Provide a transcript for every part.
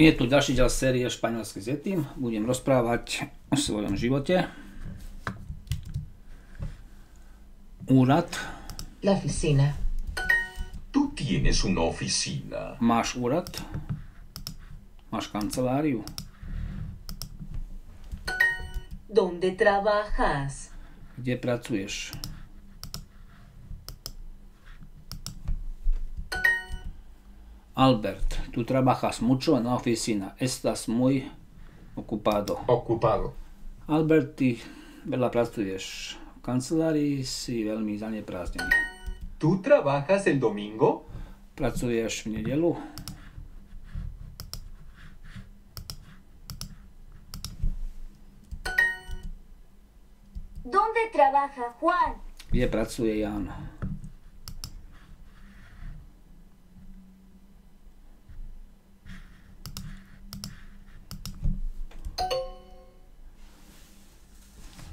Je tu ďalší ďal série Španielské s Yetim. Budem rozprávať o svojom živote. Úrad. La oficina. Tú tienes una oficina. Máš úrad. Máš kanceláriu. ¿Dónde trabajas? Kde pracuješ? Albert, tu trabajas mucho en la oficina. Estás muy ocupado. Ocupado. Albert, ty veľa pracuješ. V kancelárii si veľmi zanepráznený. ¿Tú trabajas el domingo? Pracuješ v nedelu? ¿Dónde trabaja Juan? Kde pracuje Jan?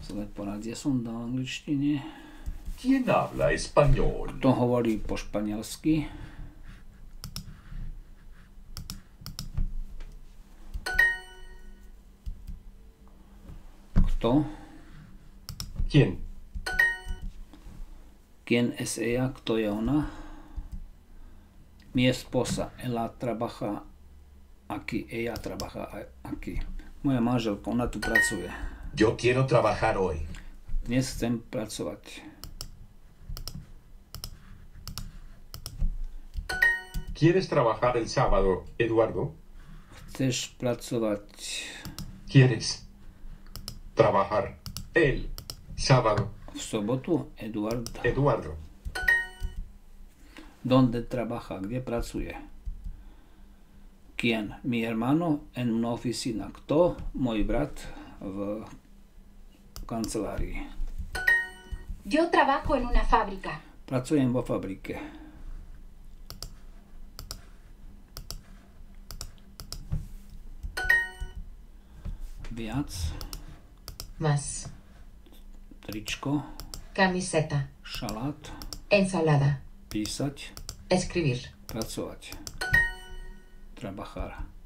Zle poradie som dal v angličtine. ¿Quién habla español? Kto hovorí po španielsky? Kto? ¿Quién? ¿Quién es ella? Kto je ona? Mi esposa, ella trabaja aquí, ella trabaja aquí. Moja manželka, ona tu pracuje. Yo quiero trabajar hoy. Dnes chcem pracovať. ¿Quieres trabajar el sábado, Eduardo? Chceš pracovať ¿Quieres trabajar el sábado, v sobotu? Eduard. Eduardo? Donde trabaja? Kde pracuje? ¿Quién? Mi hermano en una oficina. Kto? Môj brat v kancelárii. Yo trabajo en una fábrica. Pracujem vo fabrike. Viac. Más. Tričko. Camiseta. Šalát. Ensalada. Písať. Escribir. Pracovať. Trabajar.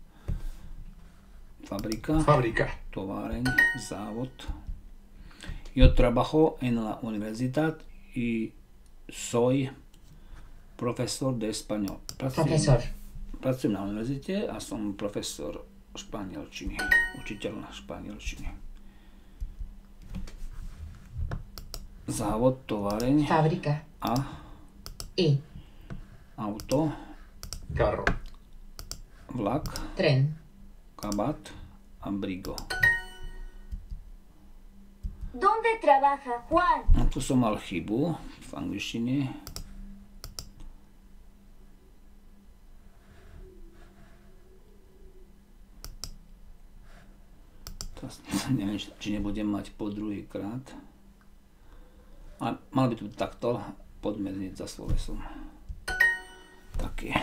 Fabrika. Fábrica. továreň, závod. Yo trabajo en la universidad y soy profesor de español. Pracujem, Profesor. pracujem na univerzite a som profesor španielčiny, učiteľ na španielčiny. Závod, továreň Fábrica. a Y. auto, Carro. vlak, Tren. Kabát a brigo. ¿Dónde trabaja Juan? A tu som mal chybu v angličtine. Neviem, či nebudem mať po druhý krát. Ale mal by tu takto podmerniť za slovesom. Taký.